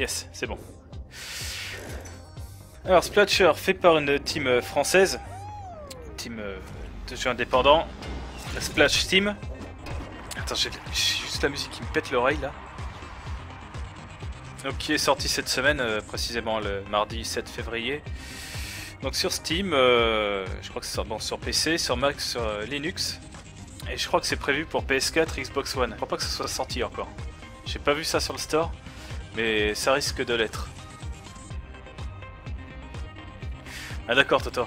Yes, c'est bon. Alors, Splatcher, fait par une team française, team euh, de jeux indépendants, la Splash Team. Attends, j'ai juste la musique qui me pète l'oreille là. Donc, qui est sorti cette semaine, euh, précisément le mardi 7 février. Donc sur Steam, euh, je crois que c'est bon, sur PC, sur Mac, sur euh, Linux. Et je crois que c'est prévu pour PS4, Xbox One. Je crois pas que ça soit sorti encore. J'ai pas vu ça sur le store, mais ça risque de l'être. Ah d'accord, Toto.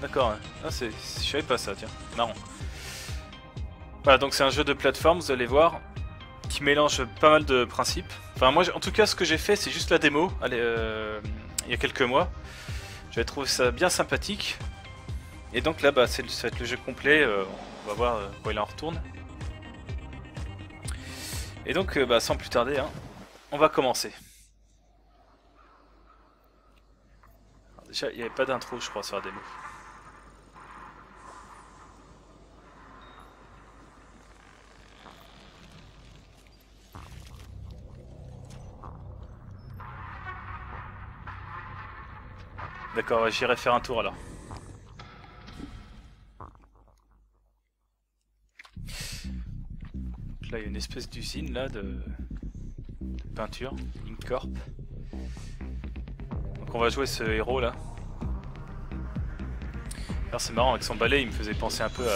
D'accord, ouais. ah, c'est, je savais pas ça, tiens, marrant. Voilà, donc c'est un jeu de plateforme, vous allez voir, qui mélange pas mal de principes. Enfin, moi, en tout cas, ce que j'ai fait, c'est juste la démo, allez, euh, il y a quelques mois. J'avais trouvé ça bien sympathique. Et donc là, bah, c'est, ça va être le jeu complet, euh, on va voir euh, quoi il en retourne. Et donc, bah, sans plus tarder, hein, on va commencer. Déjà, il n'y avait pas d'intro, je crois, sur la démo. D'accord, j'irai faire un tour alors. Donc Là, il y a une espèce d'usine là de... peinture, Incorp. Donc on va jouer ce héros là. C'est marrant, avec son balai, il me faisait penser un peu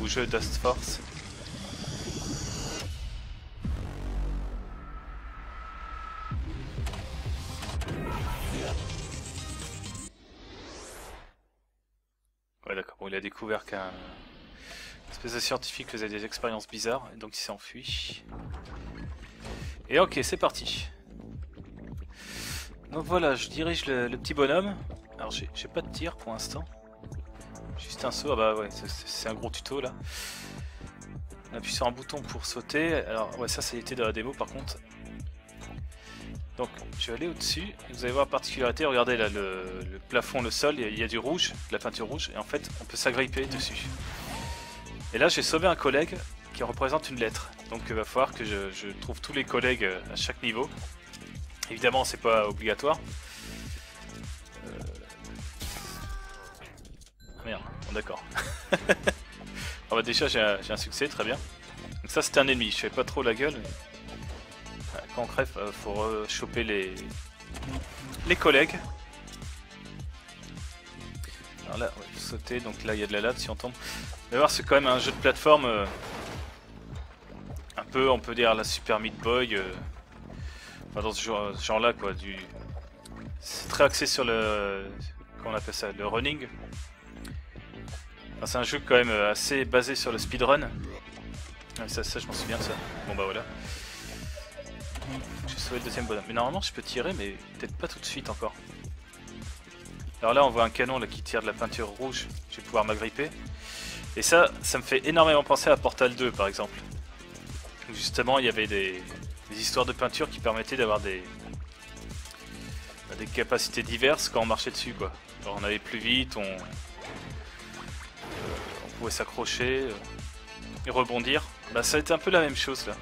au jeu Dust Force. Qu'un espèce de scientifique faisait des expériences bizarres, et donc il s'est enfui. Et ok, c'est parti. Donc voilà, je dirige le, petit bonhomme. Alors j'ai pas de tir pour l'instant. Juste un saut, ah bah ouais, c'est- un gros tuto là. On appuie sur un bouton pour sauter. Alors ouais, ça été dans la démo par contre. Donc je vais aller au-dessus. Vous allez voir la particularité, regardez là, le, plafond, le sol, il y, a- du rouge, de la peinture rouge, et en fait on peut s'agripper dessus. Et là j'ai sauvé un collègue qui représente une lettre. Donc il va falloir que je, trouve tous les collègues euh, à chaque niveau. Évidemment c'est pas obligatoire. Euh... Merde, bon d'accord. Ah bah déjà j'ai un, succès, très bien. Donc ça c'était un ennemi, je fais pas trop la gueule. Quand on crève, euh, faut choper les... les collègues. Alors là, ouais, sauter, donc là il y a de la lave si on tombe. Allez voir, c'est quand même un jeu de plateforme euh, un peu, on peut dire, la Super Meat Boy. euh, enfin, dans ce genre- ce genre-là, quoi. Du... C'est très axé sur le. Comment on appelle ça Le running. C'est un jeu quand même assez basé sur le speedrun. Ça, ça, je m'en souviens de ça. Bon bah voilà. J'ai sauvé le deuxième bonhomme. Mais normalement, je peux tirer, mais peut-être pas tout de suite encore. Alors là, on voit un canon là, qui tire de la peinture rouge. Je vais pouvoir m'agripper. Et ça, ça me fait énormément penser à Portal 2 par exemple. Justement, il y avait des, histoires de peinture qui permettaient d'avoir des, des capacités diverses quand on marchait dessus quoi. Genre on allait plus vite, on, on pouvait s'accrocher euh, et rebondir. Bah ça a été un peu la même chose là.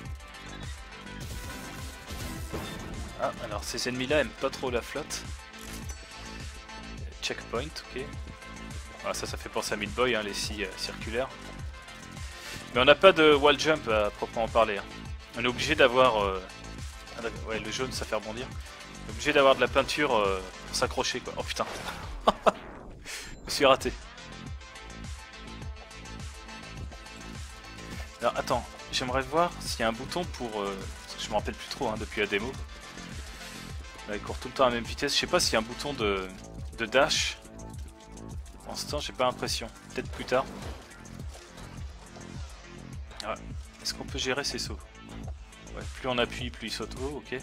Ah, alors ces ennemis là aiment pas trop la flotte. Checkpoint, ok. Ah, ça, ça fait penser à Meat Boy, hein, les scies euh, circulaires. Mais on n'a pas de wall jump à proprement parler. hein. On est obligé d'avoir. euh, ah, ouais, le jaune ça fait rebondir. On est obligé d'avoir de la peinture euh, pour s'accrocher quoi. Oh putain. Je me suis raté. Alors attends, j'aimerais voir s'il y a un bouton pour. je me rappelle plus trop hein, depuis la démo. Il court tout le temps à la même vitesse. Je sais pas s'il y a un bouton de, de dash. Pour l'instant, j'ai pas l'impression. Peut-être plus tard. Est-ce qu'on peut gérer ces sauts? Ouais, plus on appuie, plus il saute haut, ok.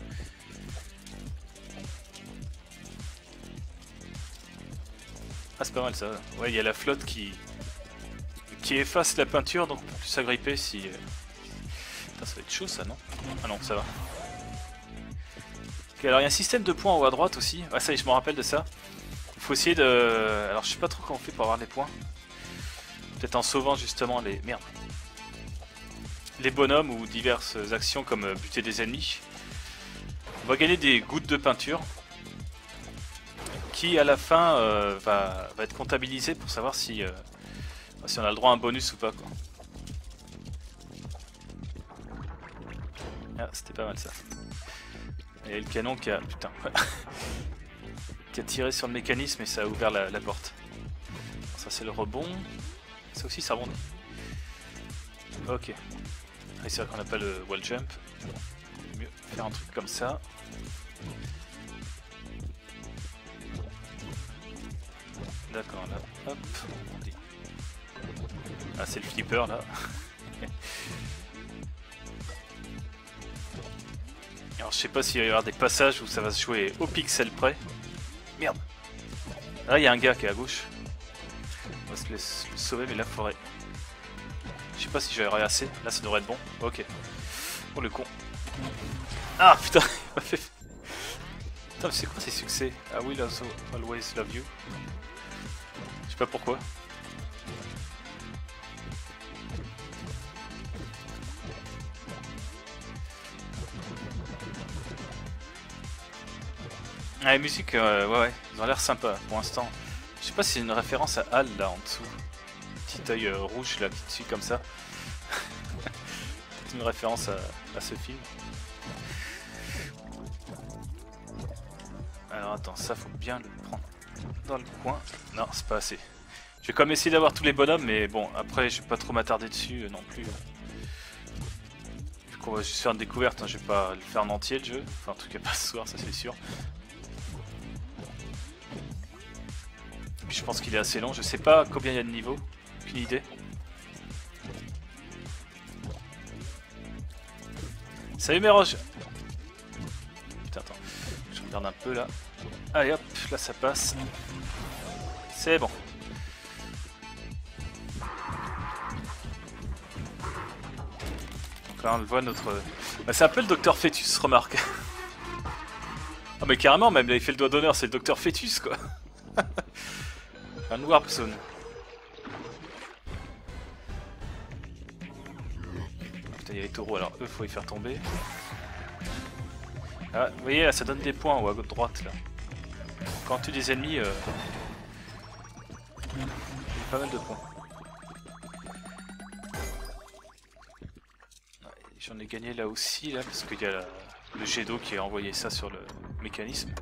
Ah, c'est pas mal ça. Ouais, il y a la flotte qui qui efface la peinture, donc on peut plus s'agripper si. euh, Putain, ça va être chaud ça, non? Ah non, ça va. Alors il y a un système de points en haut à droite aussi. Ah ça y est, je me rappelle de ça. Il faut essayer de... Alors je sais pas trop comment on fait pour avoir les points. Peut-être en sauvant justement les... Merde. Les bonhommes ou diverses actions comme euh, buter des ennemis. On va gagner des gouttes de peinture. Qui à la fin euh, va, va, être comptabilisé pour savoir si, euh, si on a le droit à un bonus ou pas quoi. Ah, c'était pas mal ça. Et le canon qui a... Putain. qui a tiré sur le mécanisme et ça a ouvert la, porte. Ça c'est le rebond. Ça aussi ça rebondit. Ok. Ah, c'est vrai qu'on n'a pas le wall jump. Mieux faire un truc comme ça. D'accord, là, hop. Ah, c'est le flipper là. Alors je sais pas s'il va y avoir des passages où ça va se jouer au pixel près. Merde Là il y a un gars qui est à gauche. On va se, laisser, sauver mais là faudrait... Je sais pas si j'aurais assez. Là ça devrait être bon. Ok. Oh le con. Ah putain Putain mais c'est quoi ces succès? I will also always love you. Je sais pas pourquoi. Ah, la musique, euh, ouais, ouais, ils ont l'air sympa pour l'instant. Je sais pas si c'est une référence à Hal là en dessous. Petit œil euh, rouge là qui te suit comme ça. c'est une référence à, ce film. Alors attends, ça faut bien le prendre dans le coin. Non, c'est pas assez. Je vais quand même essayer d'avoir tous les bonhommes, mais bon, après je vais pas trop m'attarder dessus euh, non plus. Vu qu'on va juste faire une découverte, hein, je vais pas le faire en entier le jeu. Enfin, en tout cas pas ce soir, ça c'est sûr. Je pense qu'il est assez long. Je sais pas combien il y a de niveaux. Aucune idée. Salut mes roches Putain, attends. Je regarde un peu là. Allez hop, là ça passe. C'est bon. Donc là on le voit notre... Bah, c'est un peu le docteur Fetus, remarque. Ah mais carrément, même là il fait le doigt d'honneur, c'est le docteur Fetus quoi. Un warp zone. Putain, il y a les taureaux, alors eux, faut les faire tomber. Ah, vous voyez, là, ça donne des points ou à droite, là. Quand tu des ennemis, euh... pas mal de points. J'en ai gagné là aussi, là, parce qu'il y a le jet d'eau qui a envoyé ça sur le mécanisme.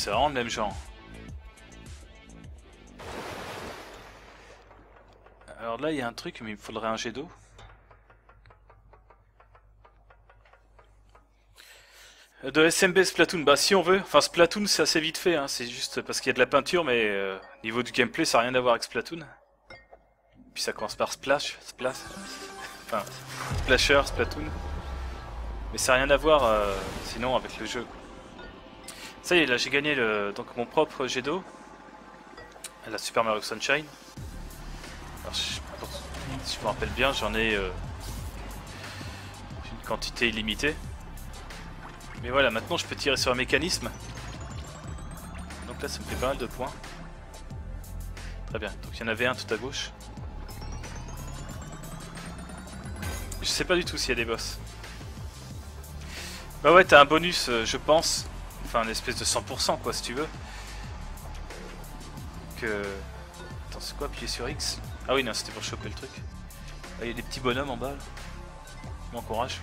C'est vraiment le même genre. Alors là, il y a un truc, mais il me faudrait un jet d'eau. De SMB Splatoon, bah si on veut. Enfin Splatoon c'est assez vite fait, hein. c'est juste parce qu'il y a de la peinture, mais euh, niveau du gameplay ça n'a rien à voir avec Splatoon. Puis ça commence par Splash, Splash, enfin Splasher, Splatoon. Mais ça n'a rien à voir euh, sinon avec le jeu. Ça y est, là j'ai gagné donc mon propre jet d'eau. La Super Mario Sunshine. Alors, si je me rappelle bien, j'en ai euh, une quantité illimitée. Mais voilà, maintenant je peux tirer sur un mécanisme. Donc là ça me fait pas mal de points. Très bien, donc il y en avait un tout à gauche. Je sais pas du tout s'il y a des boss. Bah ouais, t'as un bonus, euh, je pense, Enfin, une espèce de 100% quoi, si tu veux. Que... Attends, c'est quoi appuyer sur X? Ah oui, non, c'était pour choper le truc. Ah, il y a des petits bonhommes en bas. Bon courage.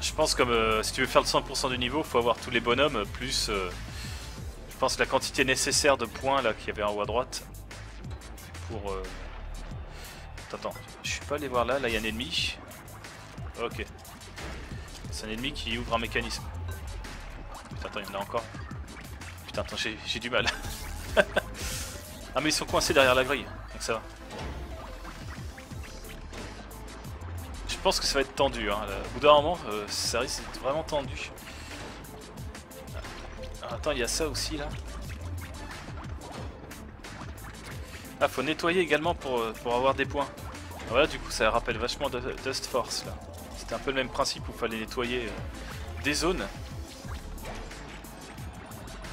Je pense comme euh, si tu veux faire le 100% du niveau, faut avoir tous les bonhommes plus... Euh, je pense la quantité nécessaire de points là qu'il y avait en haut à droite. Pour... Euh... Attends, je suis pas allé voir là, là il y a un ennemi. Ok. C'est un ennemi qui ouvre un mécanisme. Putain, attends, il y en a encore. Putain, attends, j'ai du mal. ah, mais ils sont coincés derrière la grille, donc ça va. Je pense que ça va être tendu. Hein. Au bout d'un moment, euh, ça risque d'être vraiment tendu. Ah, attends, il y a ça aussi là. Ah, faut nettoyer également pour, euh, pour avoir des points. Voilà, du coup, ça rappelle vachement Dust Force, là. C'était un peu le même principe où il fallait nettoyer euh, des zones. Là,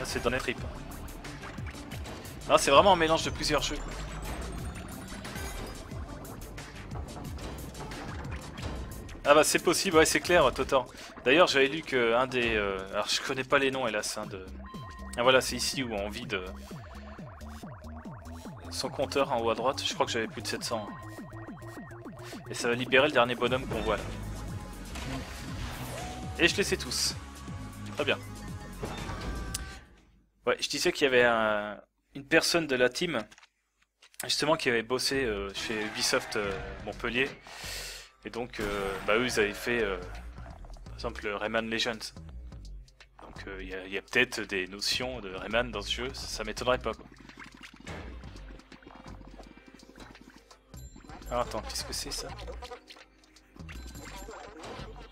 c'est dans les tripes. Ah, c'est vraiment un mélange de plusieurs jeux. Ah bah c'est possible, ouais c'est clair, Totan. D'ailleurs j'avais lu que un des... Euh, alors je connais pas les noms hélas, hein, de... Ah voilà c'est ici où on vide son compteur en haut à droite, je crois que j'avais plus de 700. Et ça va libérer le dernier bonhomme qu'on voit là. Et je les sais tous. Très bien. Ouais, je disais qu'il y avait une personne de la team, justement, qui avait bossé euh, chez Ubisoft euh, Montpellier. Et donc, euh, bah, eux, ils avaient fait, par exemple, Rayman Legends. Donc, il y a, peut-être des notions de Rayman dans ce jeu, ça, ça m'étonnerait pas. Quoi. Ah, attends, qu'est-ce que c'est ça?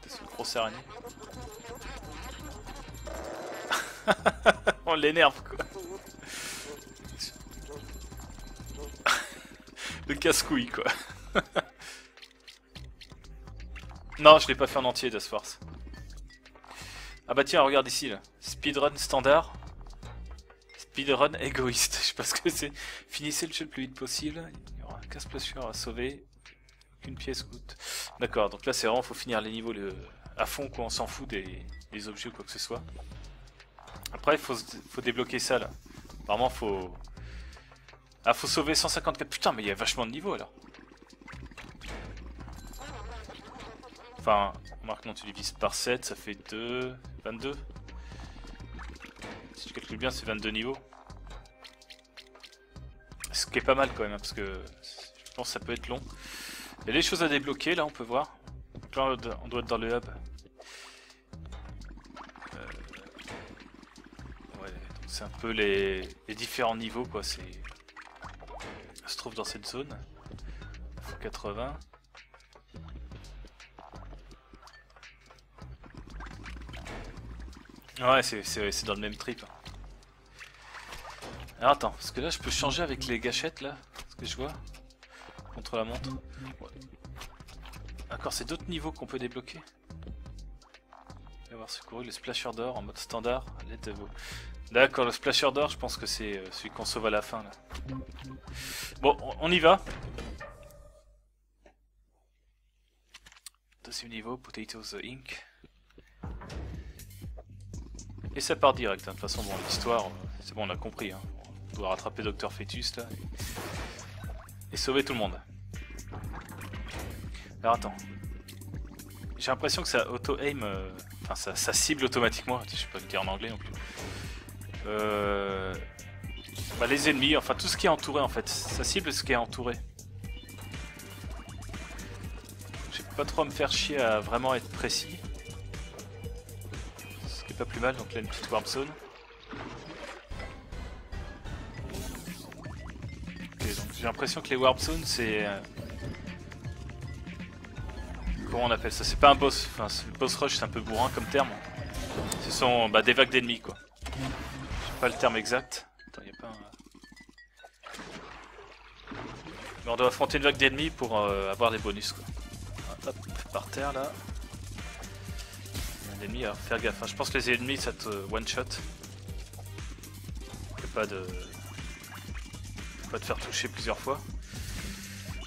C'est une grosse araignée. On l'énerve quoi. Le casse-couille quoi. non, je l'ai pas fait en entier de Force. Ah bah tiens, regarde ici là. Speedrun standard. Speedrun égoïste. Je sais pas ce que c'est. Finissez le jeu le plus vite possible casse pleasure à sauver. Une pièce coûte. D'accord, donc là c'est vraiment faut finir les niveaux à fond quoi, on s'en fout des... objets ou quoi que ce soit. Après il faut, faut débloquer ça là. Vraiment faut... Ah faut sauver 154. Putain mais il y a vachement de niveaux alors. Enfin, remarque non tu divises par 7, ça fait 2... 22. Si tu calcules bien c'est 22 niveaux. Ce qui est pas mal quand même, hein, parce que je pense que ça peut être long. Il y a des choses à débloquer, là on peut voir. Là on doit être dans le hub. C'est un peu les... différents niveaux quoi. C'est, se trouve dans cette zone. 80. Ouais, c'est dans le même trip. Hein. Alors attends, parce que là je peux changer avec les gâchettes là, ce que je vois, contre la montre. D'accord, c'est d'autres niveaux qu'on peut débloquer. On va voir secouru le splasher d'or en mode standard, l'aide vous. D'accord, le splasher d'or, je pense que c'est euh, celui qu'on sauve à la fin là. Bon, on y va. Deuxième niveau, Potatoes Inc. Et ça part direct, hein. de toute façon, bon, l'histoire, euh, c'est bon, on a compris. Hein doit rattraper Docteur Fetus là. Et, sauver tout le monde. Alors attends. J'ai l'impression que ça auto-aim. Euh, enfin, ça, cible automatiquement. Je sais pas le dire en anglais non plus. Euh, bah, les ennemis, enfin tout ce qui est entouré en fait. Ça cible ce qui est entouré. Je vais pas trop me faire chier à vraiment être précis. Ce qui est pas plus mal, donc là une petite warp zone. J'ai l'impression que les Warp Zones, c'est... Euh, comment on appelle ça? C'est pas un boss, enfin le boss rush c'est un peu bourrin comme terme. Ce sont bah, des vagues d'ennemis quoi. Pas le terme exact. Attends, pas un... Mais on doit affronter une vague d'ennemis pour euh, avoir des bonus quoi. Hop, par terre là. Il un ennemi, alors faire gaffe. Hein. Je pense que les ennemis ça te one shot. A pas de pas te faire toucher plusieurs fois.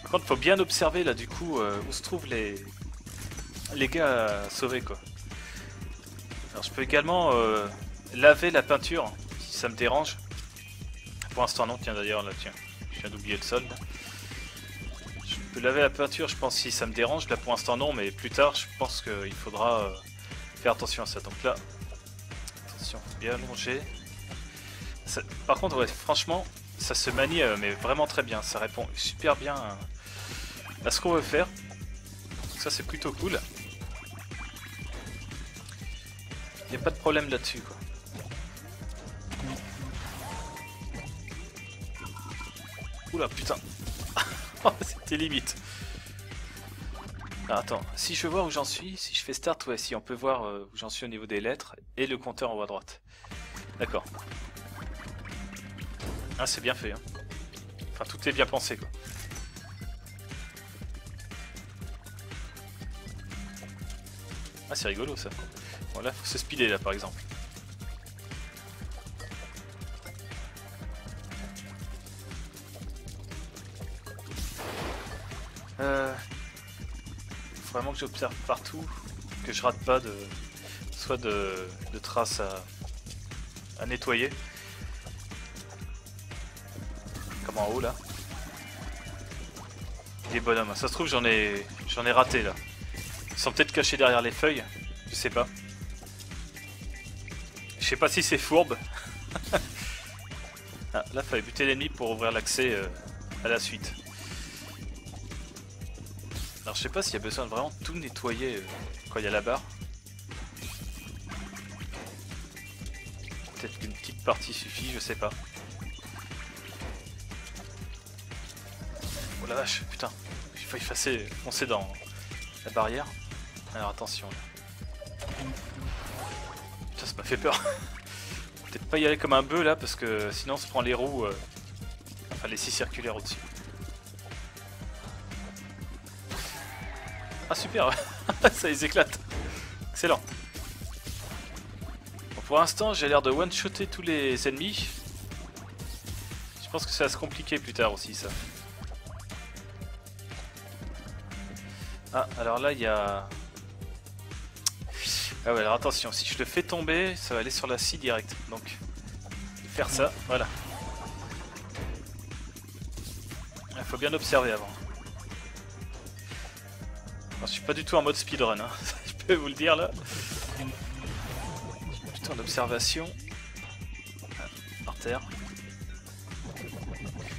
Par contre, faut bien observer là du coup euh, où se trouvent les les gars à sauver quoi. Alors je peux également euh, laver la peinture ça me dérange. Pour l'instant non, tiens d'ailleurs là tiens, je viens d'oublier le sol. Je peux laver la peinture je pense si ça me dérange, là pour l'instant non, mais plus tard je pense qu'il faudra euh, faire attention à ça. Donc là, attention, bien allongé. par contre ouais, franchement, ça se manie euh, mais vraiment très bien, ça répond super bien à ce qu'on veut faire. ça c'est plutôt cool. Il a pas de problème là-dessus quoi. Oula putain oh, C'était limite attends, si je vois où j'en suis, si je fais start, ouais, si on peut voir euh, où j'en suis au niveau des lettres et le compteur en haut à droite. D'accord. Ah, c'est bien fait. Hein. Enfin, tout est bien pensé, quoi. Ah, c'est rigolo, ça. Bon, là, faut se speeder, là, par exemple. J'observe partout, que je rate pas de... soit de, de traces à... à nettoyer. Comme en haut, là. Des bonhommes. Ça se trouve, j'en ai... j'en ai raté, là. Ils sont peut-être cachés derrière les feuilles. Je sais pas. Je sais pas si c'est fourbe. ah, là, fallait buter l'ennemi pour ouvrir l'accès euh, à la suite. Je sais pas s'il y a besoin de vraiment tout nettoyer euh, quand il y a la barre. Peut-être qu'une petite partie suffit, je sais pas. Oh la vache, putain. Il faut effacer, foncer dans la barrière. Alors attention. Putain, ça m'a fait peur. Peut-être pas y aller comme un bœuf là, parce que sinon on se prend les roues. euh, Enfin, les six circulaires au-dessus. Ah super Ça les éclate Excellent Bon, Pour l'instant, j'ai l'air de one-shotter tous les ennemis. Je pense que ça va se compliquer plus tard aussi, ça. Ah, alors là, il y a... Ah ouais, alors attention, si je le fais tomber, ça va aller sur la scie direct. Donc, faire ça, voilà. Il faut bien observer avant. Je suis pas du tout en mode speedrun, hein. je peux vous le dire là. Plutôt en observation. Ah, Par terre.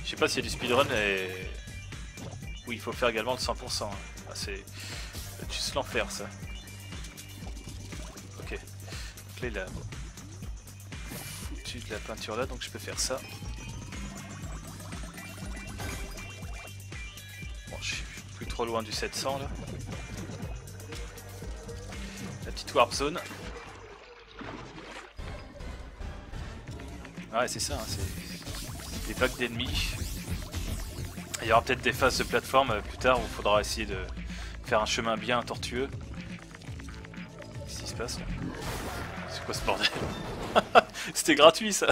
Je sais pas s'il y a du speedrun et... Oui, il faut faire également le 100%. hein. Ah, c'est juste l'enfer ça. Ok. Donc là il de la peinture là, donc je peux faire ça. Bon, je suis plus trop loin du 700 là. Warp zone. Ouais, c'est ça, hein, c'est des vagues d'ennemis. Il y aura peut-être des phases de plateforme euh, plus tard où il faudra essayer de faire un chemin bien tortueux. Qu'est-ce qui se passe là? C'est quoi ce bordel? C'était gratuit ça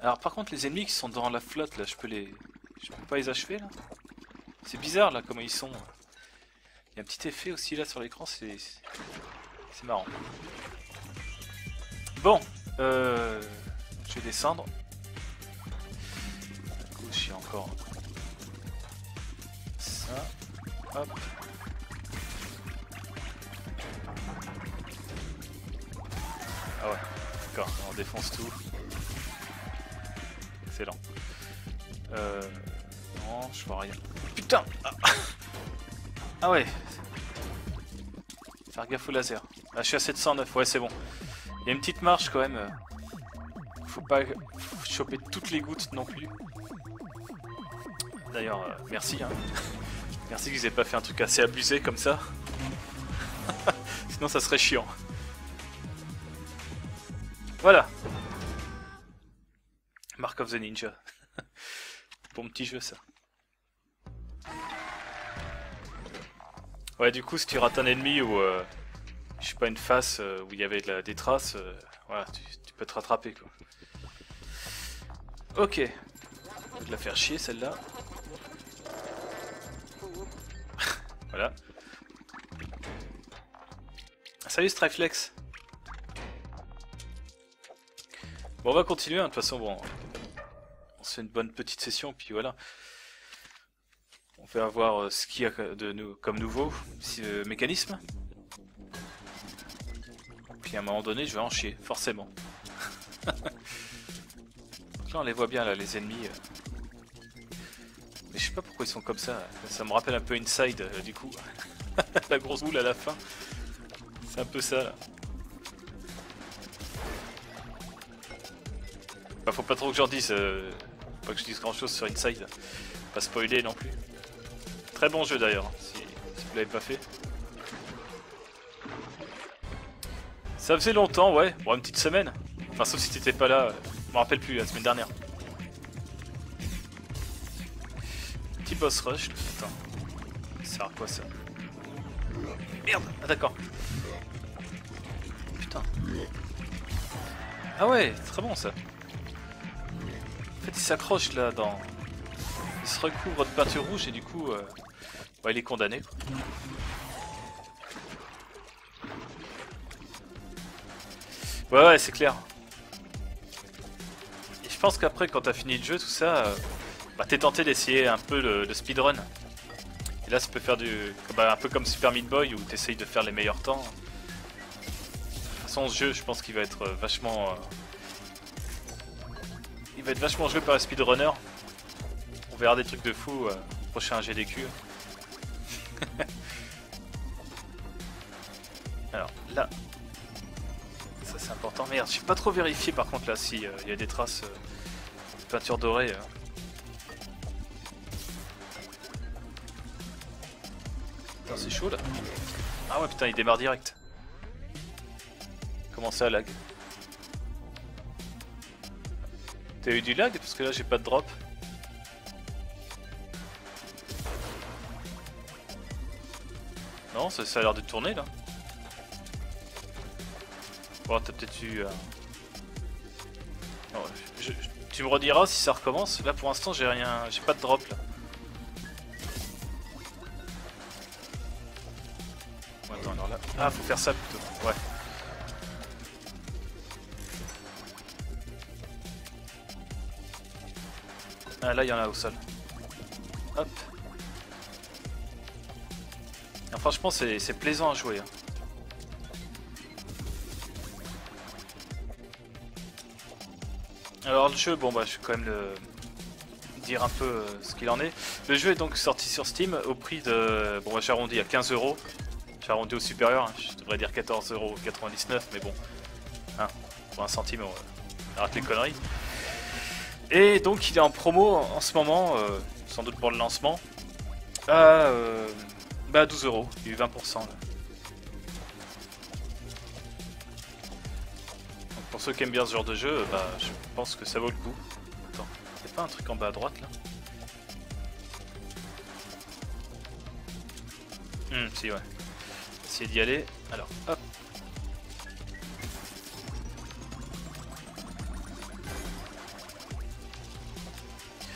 Alors par contre les ennemis qui sont dans la flotte là, je peux les... Je peux pas les achever là? C'est bizarre là comment ils sont. Il y a un petit effet aussi là sur l'écran, c'est... C'est marrant. Bon, euh... Je vais descendre. À gauche, il y a encore ça. Hop. Ah ouais, d'accord, on défonce tout. Excellent. Euh... Non, je vois rien. Putain ah. Ah ouais Faire gaffe au laser. Ah, je suis à 709, ouais c'est bon. Il y a une petite marche quand même. euh. Faut pas choper toutes les gouttes non plus. D'ailleurs, euh, merci. Hein. Merci qu'ils aient pas fait un truc assez abusé comme ça. Sinon ça serait chiant. Voilà. Mark of the Ninja. bon petit jeu ça. Ouais du coup si tu rates un ennemi ou euh, je sais pas une face euh, où il y avait des traces, euh, voilà tu, peux te rattraper quoi. Ok. Je vais la faire chier celle-là. voilà. Salut Striflex. Bon on va continuer, hein, de toute façon bon. On se fait une bonne petite session puis voilà. On va voir euh, ce qu'il y a de comme nouveau, euh, mécanisme. Puis à un moment donné je vais en chier, forcément. Là on les voit bien là les ennemis. euh. Mais je sais pas pourquoi ils sont comme ça. Ça me rappelle un peu Inside euh, du coup. la grosse boule à la fin. C'est un peu ça là. Bah, faut pas trop que j'en dise. euh, Pas que je dise grand chose sur Inside. Pas spoiler non plus. Très bon jeu d'ailleurs, si, si vous l'avez pas fait. Ça faisait longtemps, ouais. Bon, une petite semaine. Enfin, sauf si t'étais pas là. euh, Je me rappelle plus, la semaine dernière. petit boss rush. Attends. Ça sert à quoi ça? Merde Ah d'accord. Putain. Ah ouais, très bon ça. En fait il s'accroche là dans... Il se recouvre de peinture rouge et du coup... Euh... Bah, il est condamné. Ouais ouais c'est clair. Et je pense qu'après quand t'as fini le jeu tout ça... Euh, bah, t'es tenté d'essayer un peu le, speedrun. Et là, ça peut faire du. Bah, un peu comme Super Meat Boy où t'essayes de faire les meilleurs temps. De toute façon, ce jeu, je pense qu'il va être vachement. Euh, il va être vachement joué par les speedrunners. On verra des trucs de fou euh, prochain GDQ. Alors là, ça c'est important. Merde, j'ai pas trop vérifié par contre là s'il euh, y a des traces de peinture dorée. c'est chaud là. Ah ouais putain il démarre direct. Comment ça lag? T'as eu du lag? Parce que là j'ai pas de drop. Non ça, a l'air de tourner là. Bon t'as peut-être eu... Euh, tu me rediras si ça recommence. Là pour l'instant j'ai rien... J'ai pas de drop là. Ah, faut faire ça plutôt. Ouais. Ah, là, il y en a au sol. Franchement, c'est plaisant à jouer. Hein. Alors le jeu, bon bah je vais quand même le dire un peu euh, ce qu'il en est. Le jeu est donc sorti sur Steam au prix de, bon bah j'arrondis à 15 euros j'ai arrondi au supérieur, hein. je devrais dire 14,99€ mais bon, hein, pour un centime on arrête les conneries. Et donc il est en promo en ce moment, euh, sans doute pour le lancement, à euh, bah 12€, il y a eu 20% là. pour ceux qui aiment bien ce genre de jeu, bah, je pense que ça vaut le coup. Attends, c'est pas un truc en bas à droite là Hum, si ouais d'y aller. Alors, hop.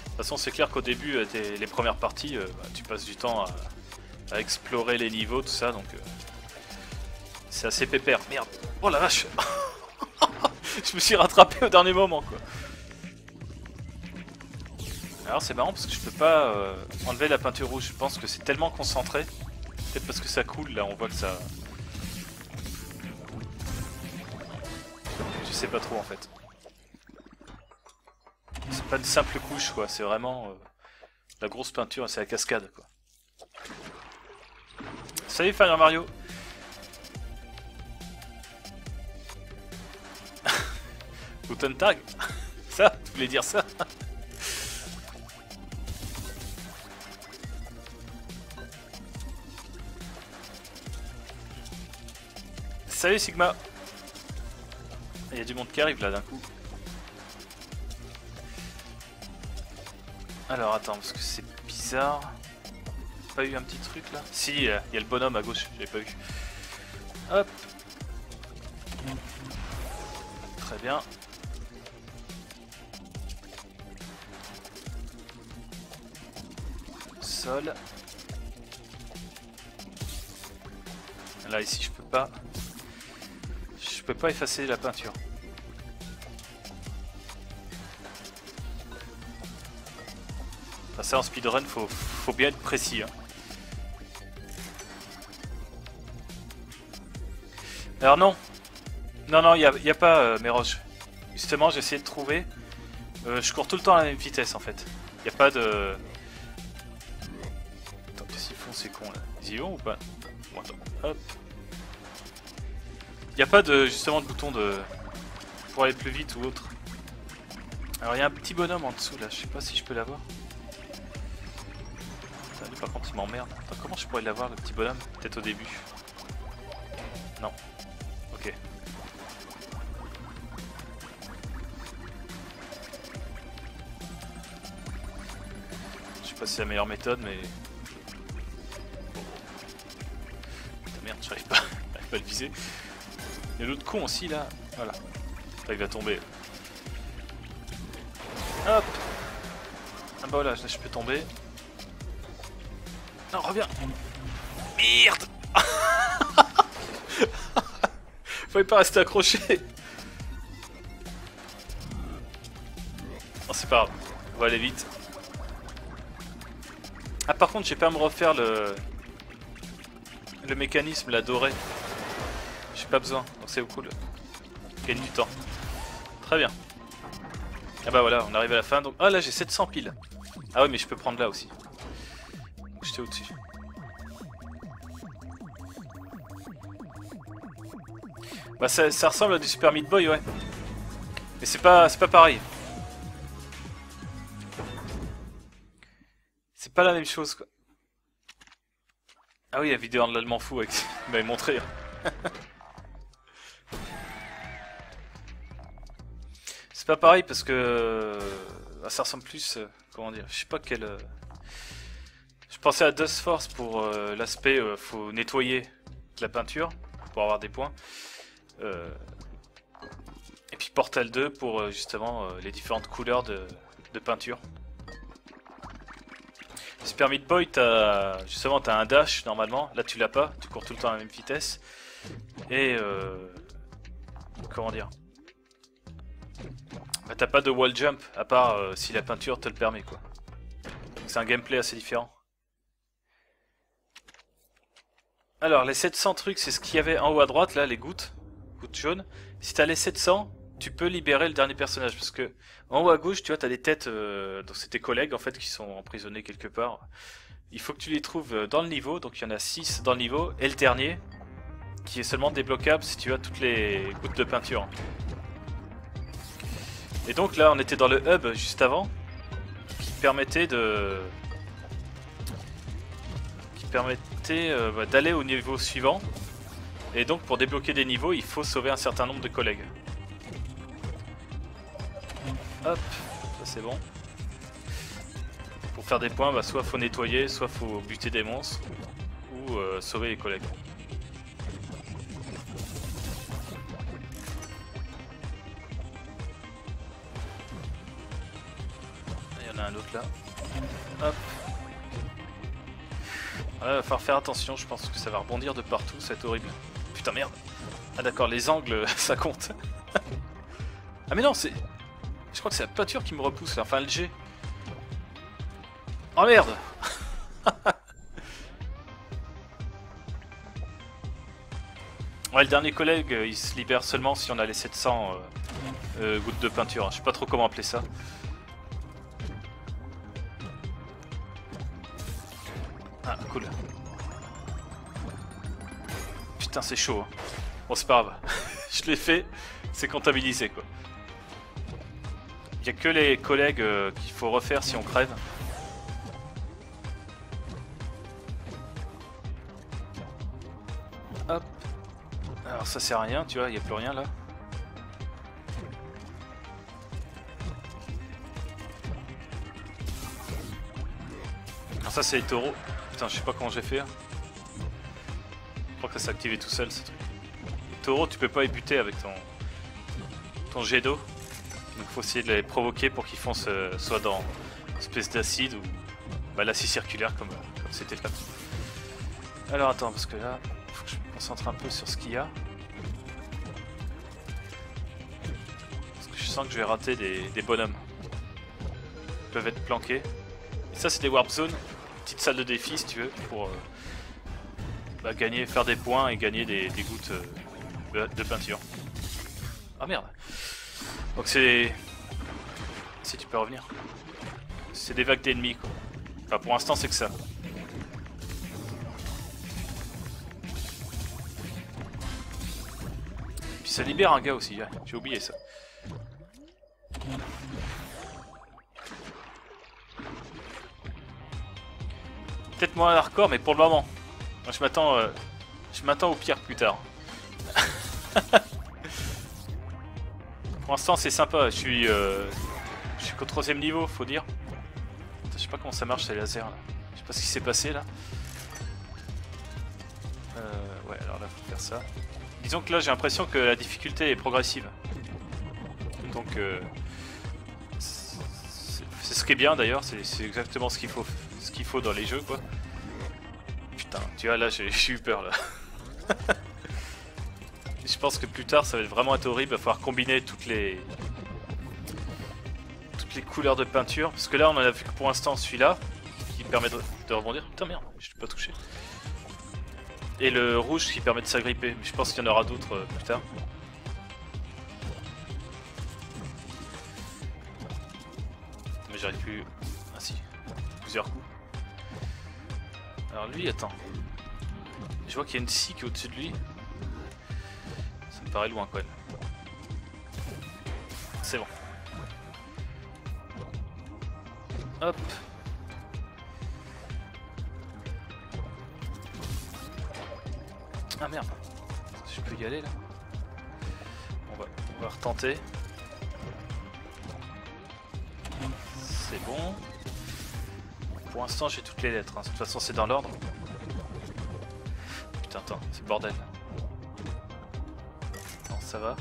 De toute façon, c'est clair qu'au début, euh, les premières parties, euh, bah, tu passes du temps à, explorer les niveaux, tout ça, donc euh, c'est assez pépère. Merde, oh la vache Je me suis rattrapé au dernier moment, quoi. Alors c'est marrant parce que je peux pas enlever la peinture rouge, je pense que c'est tellement concentré Peut-être parce que ça coule, là, on voit que ça... Je sais pas trop, en fait. C'est pas une simple couche, quoi. C'est vraiment... Euh, la grosse peinture, c'est la cascade, quoi. Salut Fire Mario Guten Tag Ça Tu voulais dire ça? Salut Sigma Il y a du monde qui arrive là d'un coup. Alors attends, parce que c'est bizarre. Pas eu un petit truc là Si, il y a le bonhomme à gauche, j'avais pas vu. Hop Très bien. Sol. Là ici je peux pas je peux pas effacer la peinture. Enfin, ça en speedrun, faut, faut bien être précis. Hein. Alors non, non, non, il a, pas euh, mes roches. Justement, j'ai essayé de trouver. Euh, je cours tout le temps à la même vitesse en fait. Il n'y a pas de... Attends, qu'est-ce qu'ils font ces cons là Ils y vont ou pas? Attends. Hop. Il n'y a pas de justement de bouton de pour aller plus vite ou autre. Alors il y a un petit bonhomme en dessous là, je sais pas si je peux l'avoir. Par contre il m'emmerde. Comment je pourrais l'avoir le petit bonhomme? Peut-être au début. Non. Ok. Je sais pas si c'est la meilleure méthode, mais... Putain, merde, j'arrive pas, pas à le viser. Il y a l'autre con aussi, là. Voilà. il va tomber. Hop Ah bah voilà, là, je peux tomber. Non, reviens Merde Fallait pas rester accroché Non, c'est pas grave. On va aller vite. Ah, par contre, j'ai pas à me refaire le... Le mécanisme, la dorée. J'ai pas besoin, donc c'est cool. Gagne du temps. Très bien. Ah bah voilà, on arrive à la fin. Donc... Ah là, j'ai 700 piles. Ah ouais, mais je peux prendre là aussi. J'étais au-dessus. Bah ça, ressemble à du Super Meat Boy, ouais. Mais c'est pas, pas pareil. C'est pas la même chose, quoi. Ah oui, la vidéo de l'allemand fou, avec... il m'avait montré. Hein. c'est pas pareil parce que... Ah, ça ressemble plus... Euh, comment dire Je sais pas quel... Euh, je pensais à Dust Force pour euh, l'aspect, faut nettoyer la peinture pour avoir des points. Euh, et puis Portal 2 pour euh, justement euh, les différentes couleurs de, peinture. Super Meat Boy, as, justement, tu as un dash normalement. Là, tu l'as pas. Tu cours tout le temps à la même vitesse. Et comment dire? Bah, T'as pas de wall jump à part si la peinture te le permet, quoi. C'est un gameplay assez différent. Alors, les 700 trucs, c'est ce qu'il y avait en haut à droite, là, les gouttes jaune. Si t'as les 700, tu peux libérer le dernier personnage parce que en haut à gauche, tu vois, t'as des têtes, euh, donc c'est tes collègues en fait qui sont emprisonnés quelque part. Il faut que tu les trouves euh, dans le niveau, donc il y en a 6 dans le niveau, et le dernier, qui est seulement débloquable si tu as toutes les gouttes de peinture. Et donc là, on était dans le hub juste avant, qui permettait de... qui permettait euh, bah, d'aller au niveau suivant, et donc pour débloquer des niveaux, il faut sauver un certain nombre de collègues. Hop, ça c'est bon. Pour faire des points, bah, soit faut nettoyer, soit faut buter des monstres, ou euh, sauver les collègues. Il y en a un autre là. Hop. Là, il va falloir faire attention, je pense que ça va rebondir de partout, c'est horrible. Putain, merde. Ah d'accord, les angles, ça compte. ah mais non, c'est... Je crois que c'est la peinture qui me repousse là, enfin le G. Oh merde Ouais, le dernier collègue, euh, il se libère seulement si on a les 700 euh, euh, gouttes de peinture. Je sais pas trop comment appeler ça. Putain, c'est chaud. Hein. Bon, c'est pas grave. je l'ai fait, c'est comptabilisé quoi. Il a que les collègues euh, qu'il faut refaire si on crève. Hop. Alors ça sert à rien, tu vois, il n'y a plus rien là. Alors ça c'est les taureaux. Putain, je sais pas comment j'ai fait. Hein s'est activé tout seul ce truc. Taureau, tu peux pas les buter avec ton, ton jet d'eau. Donc faut essayer de les provoquer pour qu'ils foncent euh, soit dans une espèce d'acide ou bah, l'acide circulaire comme c'était le cas. Alors attends, parce que là, faut que je me concentre un peu sur ce qu'il y a. Parce que je sens que je vais rater des, bonhommes. Ils peuvent être planqués. Ça c'est des warp zones, petite salle de défi si tu veux, pour... Euh, bah, gagner, faire des points et gagner des, gouttes euh, de, peinture. Ah merde Donc c'est... Si tu peux revenir. C'est des vagues d'ennemis quoi. Enfin pour l'instant c'est que ça. Puis ça libère un gars aussi, j'ai oublié ça. Peut-être moins hardcore mais pour le moment je m'attends euh, je m'attends au pire plus tard. Pour l'instant c'est sympa, je suis, euh, je suis qu'au troisième niveau, faut dire. Je sais pas comment ça marche ces lasers là. Je sais pas ce qui s'est passé là. Euh, ouais, alors là, faut faire ça. Disons que là, j'ai l'impression que la difficulté est progressive. Donc, euh, c'est ce qui est bien d'ailleurs, c'est exactement ce qu'il faut, ce qu'il faut dans les jeux quoi. Tu vois là, j'ai eu peur là. Je pense que plus tard, ça va vraiment être horrible, il va falloir combiner toutes les toutes les couleurs de peinture, parce que là, on en a vu que pour l'instant celui-là qui permet de, rebondir. Putain merde, je l'ai pas touché et le rouge qui permet de s'agripper. Mais je pense qu'il y en aura d'autres euh, plus tard. Mais j'arrive plus... Ah si, plusieurs coups. Alors lui, attends. Je vois qu'il y a une scie qui est au-dessus de lui. Ça me paraît loin quand même. C'est bon. Hop. Ah merde Je peux y aller là on va, on va retenter. C'est bon. Pour l'instant j'ai toutes les lettres, hein. de toute façon c'est dans l'ordre. Putain attends, c'est le bordel. Non ça va.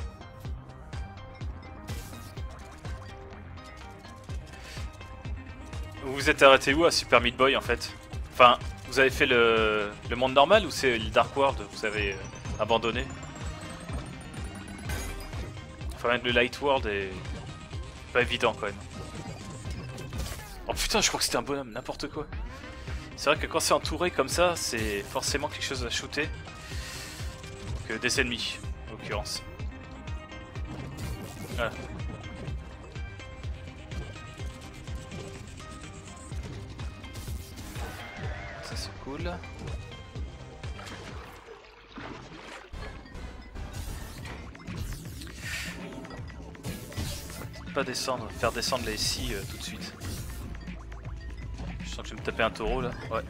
Vous vous êtes arrêté où à Super Meat Boy en fait? Enfin, vous avez fait le, monde normal ou c'est le Dark World vous avez euh, abandonné? Enfin le Light World est pas évident quand même. Oh putain je crois que c'était un bonhomme, n'importe quoi. C'est vrai que quand c'est entouré comme ça, c'est forcément quelque chose à shooter. Que des ennemis, en l'occurrence. Voilà. cool. Pas descendre, faire descendre les scies euh, tout de suite. Taper un taureau là. Ouais.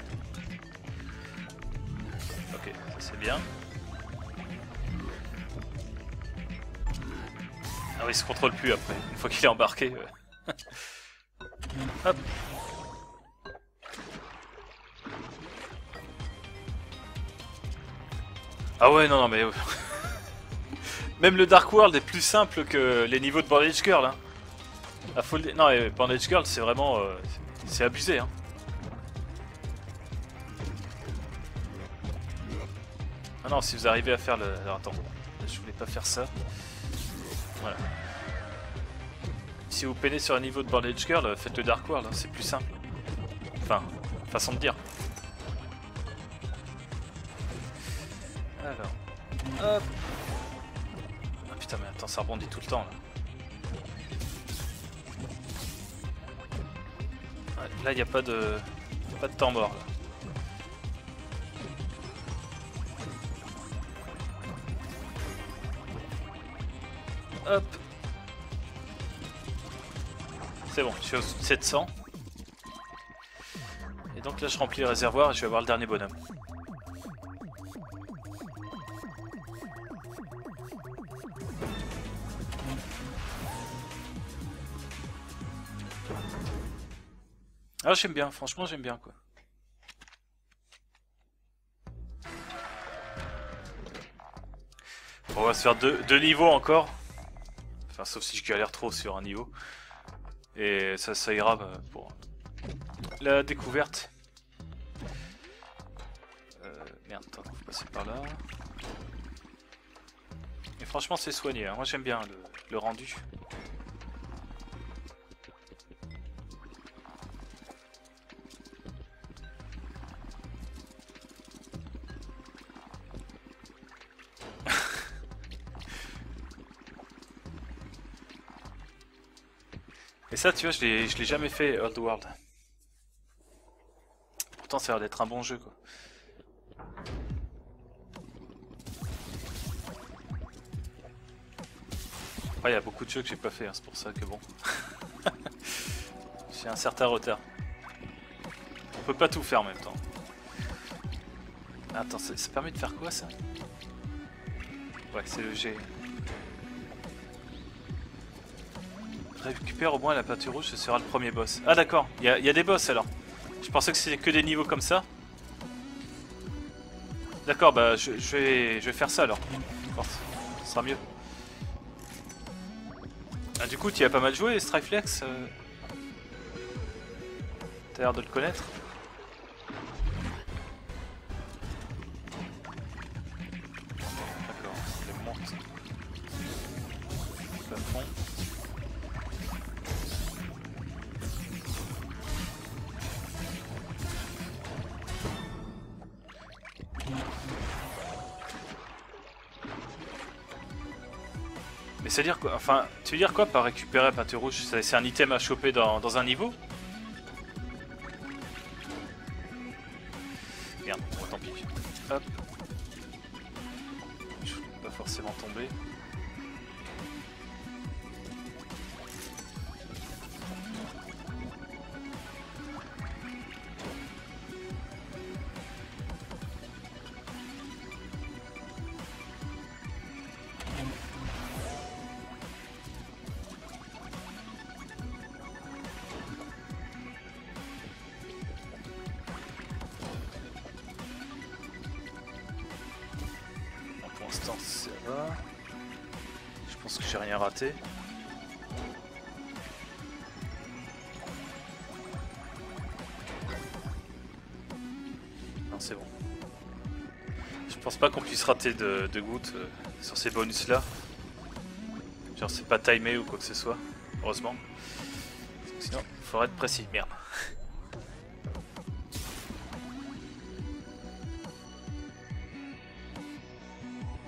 Ok, ça c'est bien. Ah oui, il se contrôle plus après, une fois qu'il est embarqué. Hop Ah ouais, non, non, mais... Même le Dark World est plus simple que les niveaux de Bandage Girl. Hein. La folle... Non, Bandage Girl, c'est vraiment... Euh, c'est abusé. Hein. Non, si vous arrivez à faire le... Alors attends, je voulais pas faire ça. Voilà. Si vous peinez sur un niveau de Bandage Girl, faites le Dark World, hein, c'est plus simple. Enfin, façon de dire. Alors. Hop. Ah putain, mais attends, ça rebondit tout le temps là. là, il n'y a pas de. pas de temps mort là. Hop. C'est bon, je suis au 700. Et donc là, je remplis le réservoir et je vais avoir le dernier bonhomme. Ah j'aime bien, franchement j'aime bien quoi. On va se faire deux, niveaux encore. Sauf si je galère trop sur un niveau. Et ça, ça ira bah, pour la découverte. Euh, merde, attends, faut passer par là. Et franchement c'est soigné, hein. moi j'aime bien le rendu. Ça, tu vois, je l'ai jamais fait, Old World. Pourtant, ça a l'air d'être un bon jeu, quoi. il y a beaucoup de jeux que j'ai pas fait, hein, c'est pour ça que bon. j'ai un certain retard. On peut pas tout faire en même temps. Attends, ça permet de faire quoi ça? Ouais, c'est le G. Récupère au moins la peinture rouge, ce sera le premier boss. Ah d'accord, il y, a- des boss alors. Je pensais que c'était que des niveaux comme ça. D'accord, bah je, vais, je vais faire ça alors. Ce sera mieux. Ah, du coup, tu as pas mal joué, Striflex euh... T'as l'air de le connaître Enfin, tu veux dire quoi par récupérer peinture rouge? C'est un item à choper dans un niveau? De, gouttes euh, sur ces bonus là. Genre, c'est pas timé ou quoi que ce soit. Heureusement. Sinon, faudrait être précis. Merde.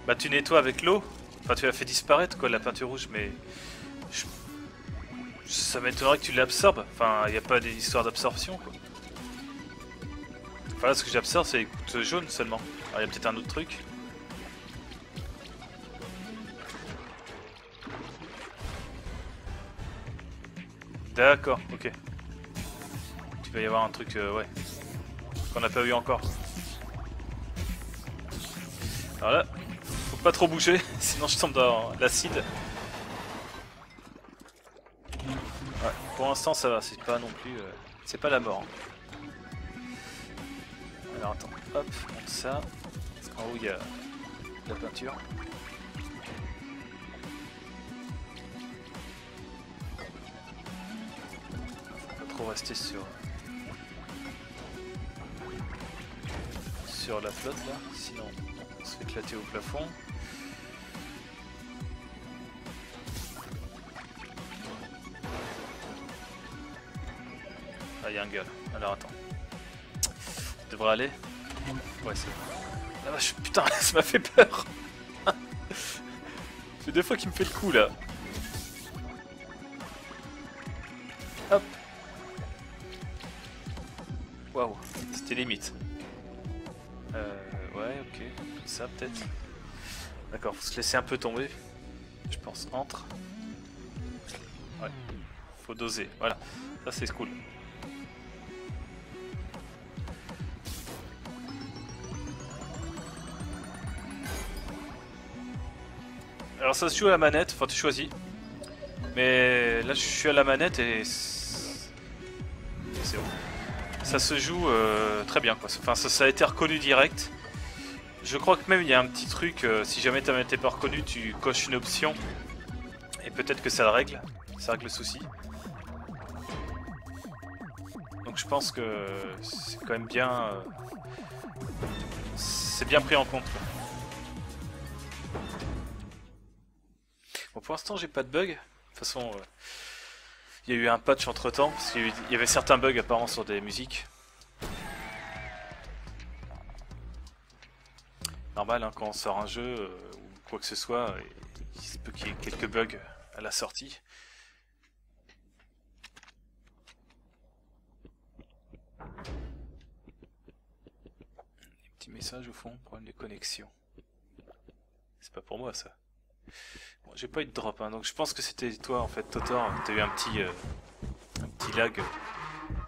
Bah tu nettoies avec l'eau. Enfin tu l'as fait disparaître quoi la peinture rouge mais... Ça m'étonnerait que tu l'absorbes. Enfin il n'y a pas d'histoire d'absorption quoi. Enfin ce que j'absorbe c'est les gouttes jaunes seulement. Alors il y a peut-être un autre truc. D'accord, ok. Tu vas y avoir un truc, euh, ouais. Qu'on n'a pas vu encore. Alors là, faut pas trop bouger, sinon je tombe dans l'acide. Ouais, pour l'instant ça va, c'est pas non plus... euh, c'est pas la mort. hein. Alors attends, hop, on monte ça. En haut il y a la peinture. Rester sur... Sur la flotte là, sinon on se fait éclater au plafond. Ah, il y a un gars là. Alors attends. Devrait aller Ouais, c'est bon. La putain, ça m'a fait peur C'est deux fois qu'il me fait le coup là. Hop. Waouh, c'était limite. Euh, ouais, ok. Ça peut-être. D'accord, faut se laisser un peu tomber. Je pense, entre. Ouais. Faut doser, voilà. Ça c'est cool. Alors ça se joue à la manette, enfin tu choisis. Mais là je suis à la manette et. Ça se joue euh, très bien quoi. Enfin ça, a été reconnu direct. Je crois que même il y a un petit truc, euh, si jamais ta manette n'est pas reconnue, tu coches une option. Et peut-être que ça le règle. Ça règle le souci. Donc je pense que c'est quand même bien... euh, c'est bien pris en compte. Bon, pour l'instant, j'ai pas de bug. De toute façon, il y a eu un patch entre temps, parce qu'il y avait certains bugs apparents sur des musiques. Normal, hein, quand on sort un jeu euh, ou quoi que ce soit, euh, il se peut qu'il y ait quelques bugs à la sortie. Des petits messages au fond, problème de connexion. C'est pas pour moi ça. Bon, j'ai pas eu de drop, hein, donc je pense que c'était toi en fait, Totor. T'as eu un petit, euh, un petit lag de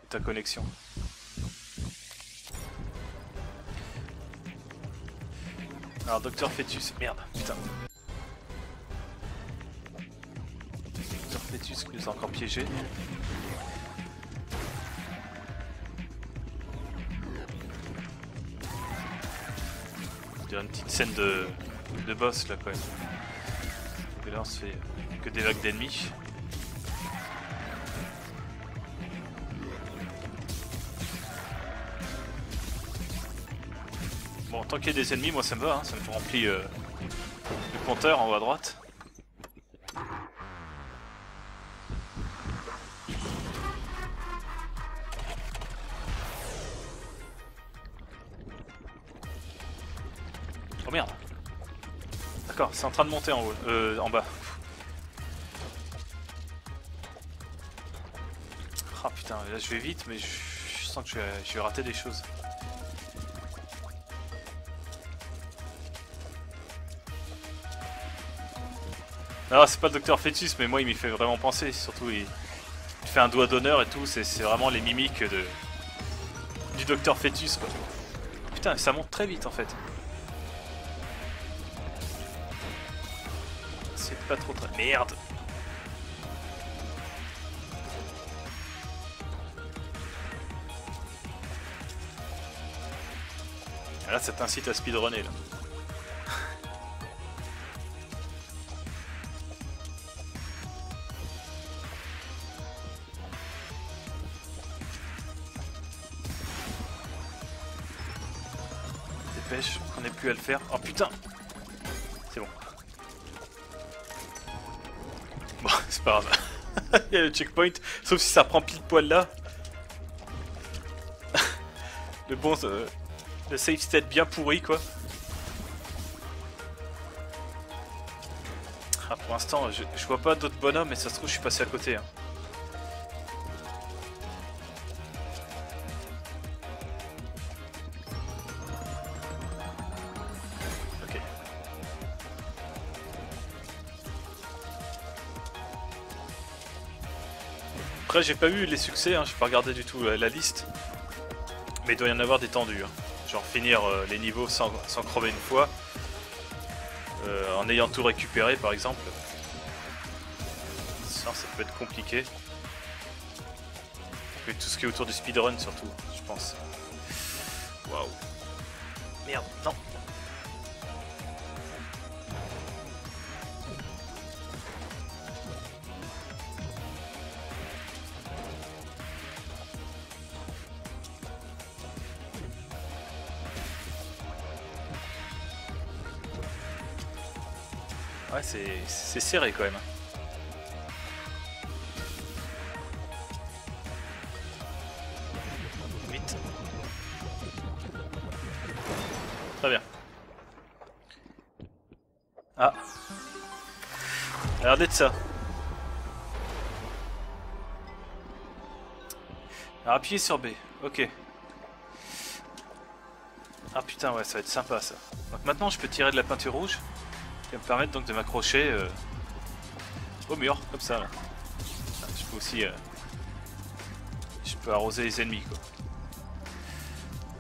ta connexion. Alors, Docteur Fetus, merde, putain. Docteur Fetus, puisqu'il nous a encore piégé. On dirait une petite scène de, de boss là quand même. Et là on se fait que des vagues d'ennemis. Bon, tant qu'il y a des ennemis, moi ça me va, hein, ça me remplit euh, le compteur en haut à droite. Train de monter en haut, euh, en bas. Ah putain, là je vais vite, mais je, sens que je vais, rater des choses. Non, c'est pas le docteur Fœtus, mais moi il m'y fait vraiment penser. Surtout, il, fait un doigt d'honneur et tout. C'est vraiment les mimiques du docteur Fœtus, quoi. Putain, ça monte très vite en fait. Pas trop très. Merde! Ah, Là, ça t'incite à speedrunner là. Dépêche, on n'est plus à le faire. Oh putain pas. Il y a le checkpoint, sauf si ça prend pile poil là. le bon, euh, le safe state bien pourri quoi. Ah, pour l'instant, je, je vois pas d'autres bonhommes, mais ça se trouve, je suis passé à côté. hein. J'ai pas vu les succès, hein, j'ai pas regardé du tout euh, la liste. Mais il doit y en avoir des tendus. hein. Genre finir euh, les niveaux sans, sans crever une fois. euh, en ayant tout récupéré par exemple. Ça, ça peut être compliqué. Et tout ce qui est autour du speedrun surtout, je pense. Waouh. Merde, non. C'est serré quand même. Vite. Très bien. Ah. Regardez de ça. Appuyez sur B. Ok. Ah putain ouais ça va être sympa ça. Donc maintenant je peux tirer de la peinture rouge va me permettre donc de m'accrocher euh, au mur comme ça. là. Je peux aussi, euh, je peux arroser les ennemis quoi.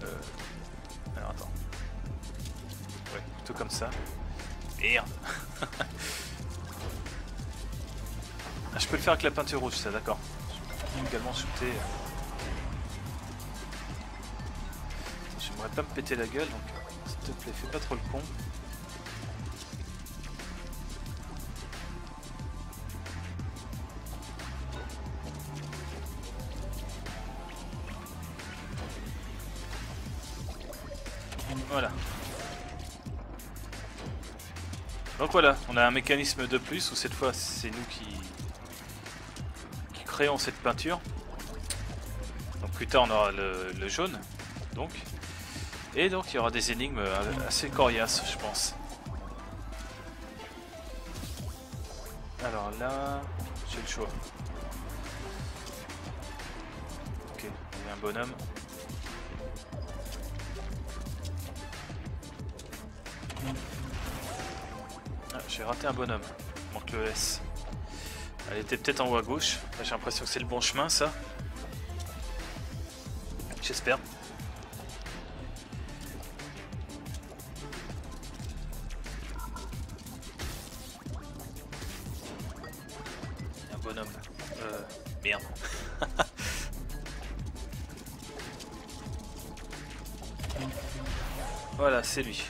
Euh, alors attends. Ouais, plutôt comme ça. Merde. Ah, je peux le faire avec la peinture rouge, ça d'accord. Je peux également shooter. euh. J'aimerais pas me péter la gueule donc s'il te plaît fais pas trop le con. Voilà. Donc voilà, on a un mécanisme de plus où cette fois c'est nous qui, qui créons cette peinture. Donc plus tard on aura le, jaune, donc. Et donc il y aura des énigmes assez coriaces, je pense. Alors là, j'ai le choix. Ok, il y a un bonhomme. j'ai raté un bonhomme. Manque le S. Elle était peut-être en haut à gauche. J'ai l'impression que c'est le bon chemin, ça. J'espère. Un bonhomme. Euh, merde. voilà, c'est lui.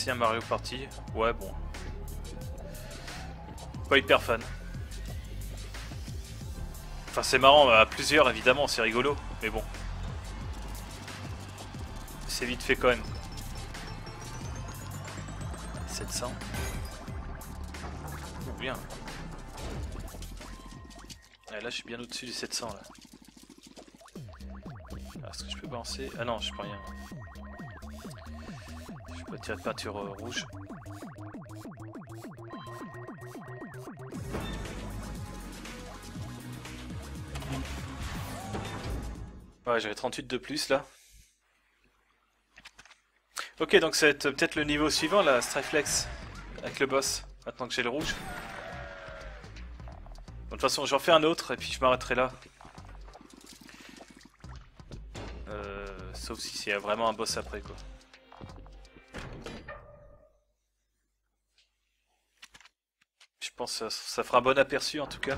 Essayé un Mario Party Ouais, bon. Pas hyper fan. Enfin, c'est marrant, à plusieurs, évidemment, c'est rigolo. Mais bon. C'est vite fait quand même. 700. Oh, bien. là, je suis bien au-dessus des 700, là. Est-ce que je peux balancer? Ah non, je peux rien. Tirer de peinture euh, rouge. Ouais, j'avais 38 de plus là. Ok, donc ça va être peut-être le niveau suivant, la Striflex, avec le boss, maintenant que j'ai le rouge. de toute façon, j'en fais un autre et puis je m'arrêterai là. Euh, sauf si c'est vraiment un boss après, quoi. Pense que ça fera un bon aperçu en tout cas.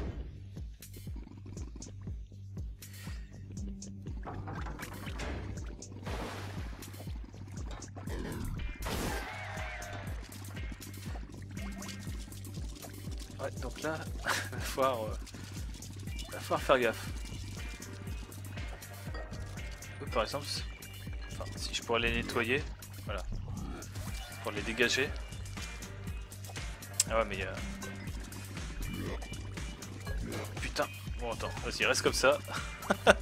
là, va falloir, euh, va falloir faire gaffe. par exemple, si je pourrais les nettoyer, voilà, pour les dégager. Ah ouais, mais il y. bon attends, vas-y, reste comme ça.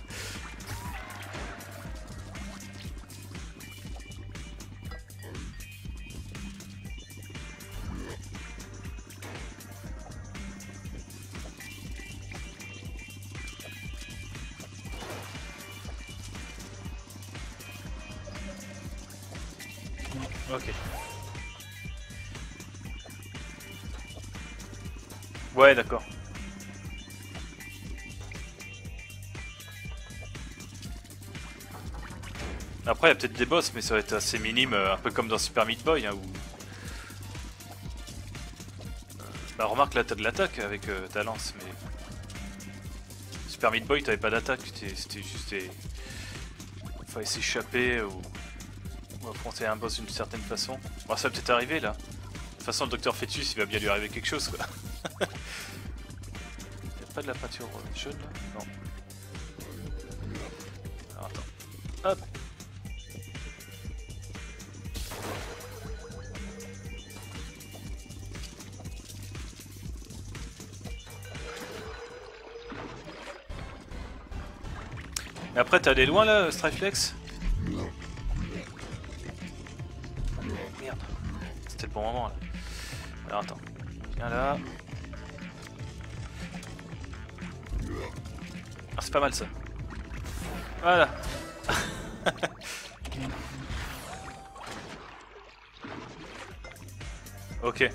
Ok. Ouais, d'accord. Y a peut-être des boss, mais ça va être assez minime, euh, un peu comme dans Super Meat Boy, hein, où... Bah remarque, là t'as de l'attaque avec euh, ta lance, mais... Super Meat Boy, t'avais pas d'attaque, c'était juste des... Fallait s'échapper, ou affronter un boss d'une certaine façon. Ça va peut-être arriver là. De toute façon, le docteur Fetus, il va bien lui arriver quelque chose quoi. Y'a pas de la peinture jaune là? Non. Après, t'es allé loin là, Striflex? Bon moment là. Alors attends, viens là. Ah, c'est pas mal ça. Voilà. ok.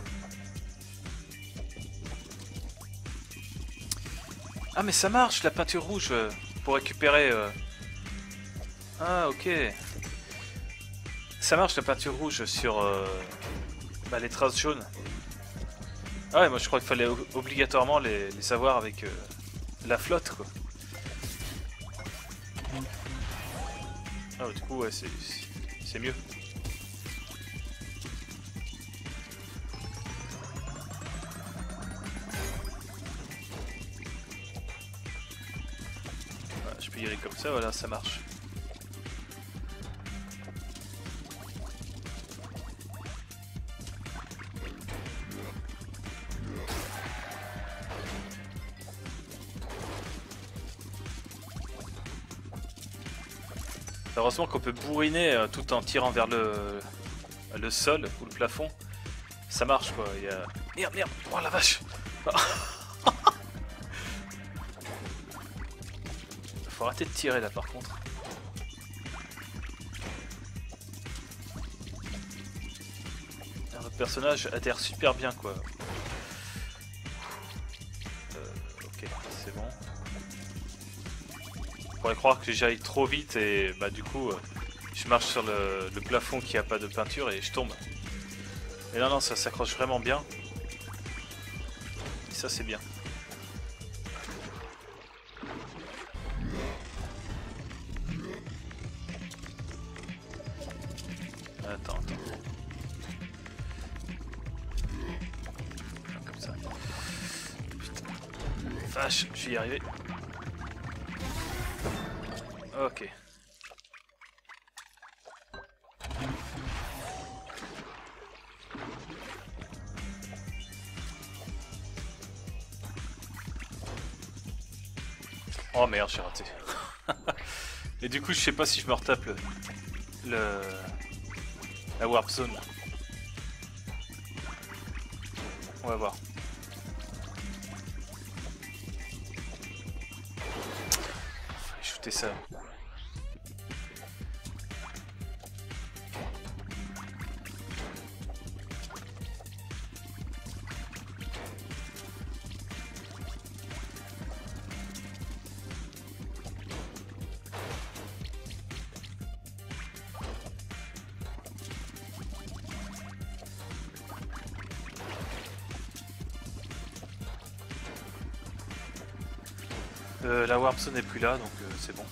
Ah mais ça marche la peinture rouge euh, pour récupérer... Euh... Ah ok. Ça marche la peinture rouge sur... Euh... Bah les traces jaunes. Ah ouais, moi je crois qu'il fallait obligatoirement les, les savoir avec euh, la flotte quoi. Ah du coup ouais c'est mieux. Voilà ça marche. Heureusement qu'on peut bourriner euh, tout en tirant vers le, le sol ou le plafond. Ça marche quoi. Il y a... Merde, merde. Oh la vache. Faut arrêter de tirer là par contre. Votre personnage adhère super bien quoi. pourrait croire que j'aille trop vite et bah du coup euh, je marche sur le, plafond qui a pas de peinture et je tombe. Mais non non ça s'accroche vraiment bien. Et ça c'est bien. Sais pas si je me retape le... le... La warp zone. On va voir. Fallait shooter ça. La warp n'est plus là, donc euh, c'est bon.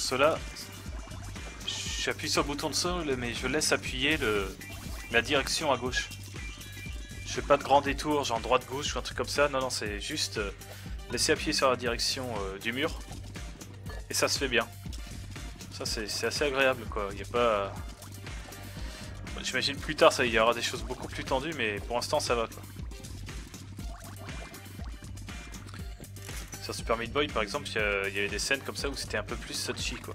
Cela, j'appuie sur le bouton de saut, mais je laisse appuyer le, la direction à gauche. Je fais pas de grand détour, genre droite-gauche ou un truc comme ça. Non, non, c'est juste euh, laisser appuyer sur la direction euh, du mur. Et ça se fait bien. Ça, c'est assez agréable, quoi. Il y a pas... J'imagine plus tard, ça, il y aura des choses beaucoup plus tendues, mais pour l'instant, ça va, quoi. Super Meat Boy, par exemple, il y, avait des scènes comme ça où c'était un peu plus Sochi, quoi.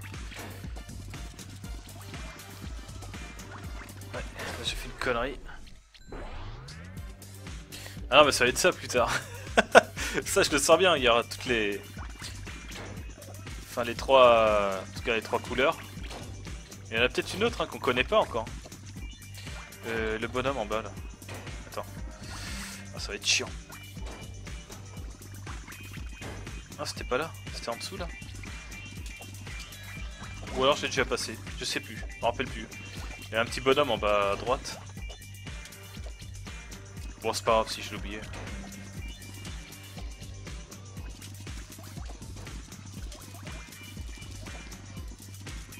Ouais, j'ai fait une connerie. Ah non, mais ça va être ça plus tard. ça, je le sens bien, il y aura toutes les... Enfin, les trois... En tout cas, les trois couleurs. Il y en a peut-être une autre hein, qu'on connaît pas encore. Euh, le bonhomme en bas, là. Attends. Ah, ça va être chiant. Ah, c'était pas là C'était en dessous, là Ou alors j'ai déjà passé. Je sais plus. Je me rappelle plus. Il y a un petit bonhomme en bas à droite. Bon, c'est pas grave si je l'oubliais.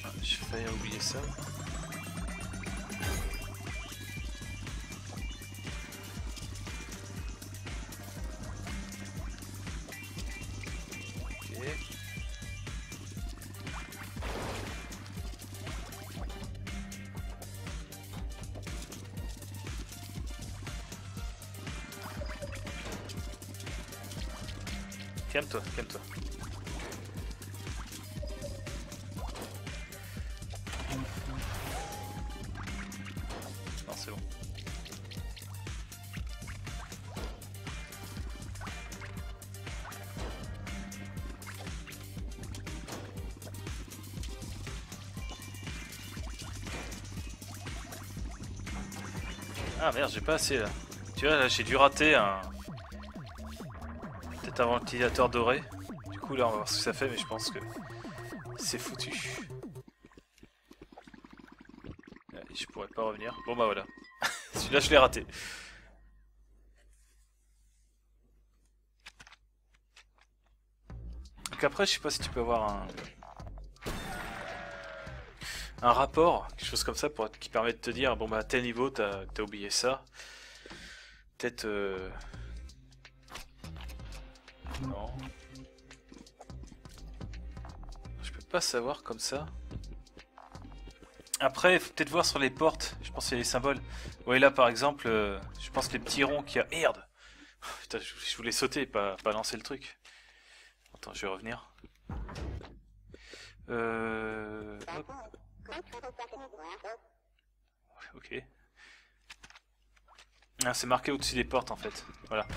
Ah, J'ai failli oublier ça. Merde, j'ai pas assez là. Tu vois, là j'ai dû rater un. Peut-être un ventilateur doré. Du coup, là on va voir ce que ça fait, mais je pense que c'est foutu. Je pourrais pas revenir. Bon bah voilà. Celui-là je l'ai raté. Donc après, je sais pas si tu peux avoir un un rapport, quelque chose comme ça, qui permet de te dire bon bah à tel niveau t'as as oublié ça. Peut-être. euh, Non. Je peux pas savoir comme ça. Après, faut peut-être voir sur les portes. Je pense qu'il y a les symboles. Ouais, là par exemple, euh, je pense que les petits ronds qui a. Merde Putain, je voulais sauter pas, pas lancer le truc. Attends, je vais revenir. Euh... Ok. Ah, c'est marqué au-dessus des portes en fait. Voilà.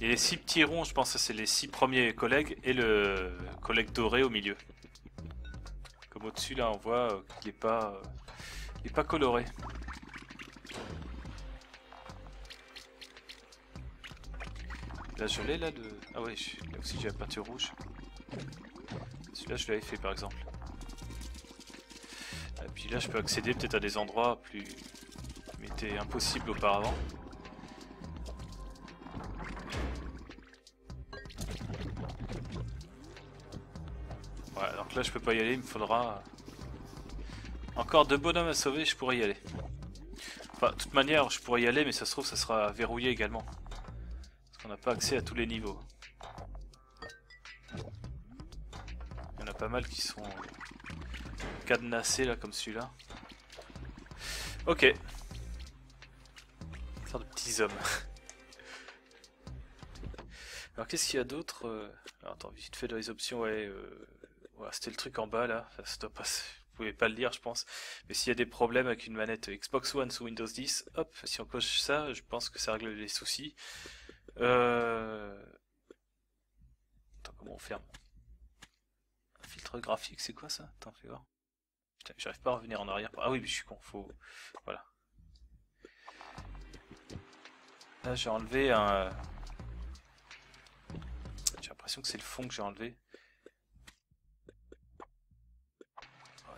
Et les six petits ronds, je pense que c'est les six premiers collègues et le collègue doré au milieu. Comme au-dessus là, on voit euh, qu'il n'est pas, euh, il est pas coloré. Là je l'ai là de... Ah ouais, là aussi j'ai la peinture rouge. Celui-là je l'avais fait par exemple. Et puis là je peux accéder peut-être à des endroits plus... qui m'étaient impossibles auparavant. Ouais, donc là je peux pas y aller, il me faudra... Encore deux bonhommes à sauver, je pourrais y aller. Enfin, de toute manière, je pourrais y aller, mais ça se trouve, ça sera verrouillé également. Parce qu'on n'a pas accès à tous les niveaux. Il y en a pas mal qui sont cadenassés, là, comme celui-là. Ok. Sorte de petits hommes. Alors, qu'est-ce qu'il y a d'autre euh, attends, vite fait dans les options, ouais... Euh, c'était le truc en bas, là. Ça, doit pas vous pouvez pas le lire, je pense. Mais s'il y a des problèmes avec une manette Xbox One sous Windows 10, hop, si on coche ça, je pense que ça règle les soucis. Euh... Attends, comment on ferme? Filtre graphique, c'est quoi ça? Attends, fais voir. J'arrive pas à revenir en arrière. Ah oui, mais je suis con. Voilà. Là, j'ai enlevé un... J'ai l'impression que c'est le fond que j'ai enlevé.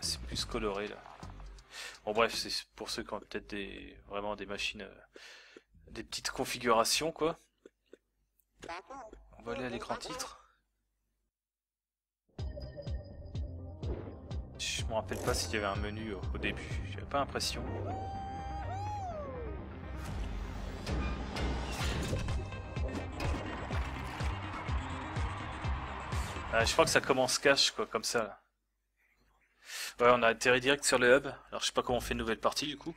c'est plus coloré là. Bon bref, c'est pour ceux qui ont peut-être des vraiment des machines, euh, des petites configurations quoi. On va aller à l'écran titre. Je me rappelle pas s'il y avait un menu au, début, j'avais pas l'impression. Ah, je crois que ça commence cache quoi, comme ça là. Ouais, on a atterri direct sur le hub. Alors je sais pas comment on fait une nouvelle partie du coup.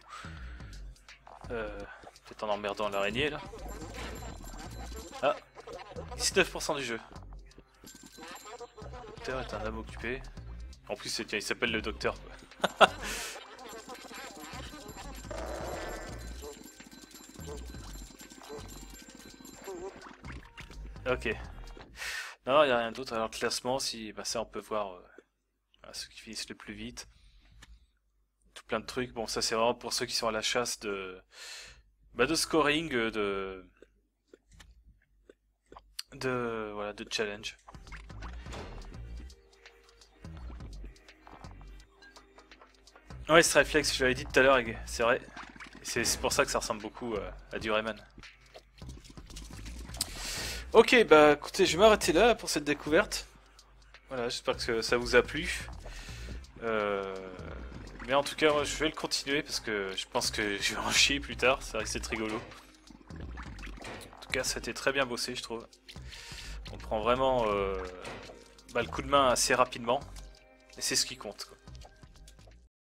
Euh, Peut-être en emmerdant l'araignée là. Ah 19% du jeu. Le docteur est un homme occupé. En plus, tiens, il s'appelle le docteur. ok. Non, il n'y a rien d'autre. Alors, classement, si, bah, ça, on peut voir euh, ceux qui finissent le plus vite. Tout plein de trucs. Bon, ça c'est vraiment pour ceux qui sont à la chasse de, bah, de scoring, euh, de, de, voilà, de challenge. Ouais, ce réflexe, je l'avais dit tout à l'heure, c'est vrai. C'est pour ça que ça ressemble beaucoup euh, à du Rayman. Ok, bah écoutez, je vais m'arrêter là pour cette découverte. Voilà, j'espère que ça vous a plu. Euh, mais en tout cas, je vais le continuer parce que je pense que je vais en chier plus tard. C'est vrai que c'est rigolo. En tout cas, ça a été très bien bossé, je trouve. On prend vraiment euh, bah, le coup de main assez rapidement. Et c'est ce qui compte. Quoi.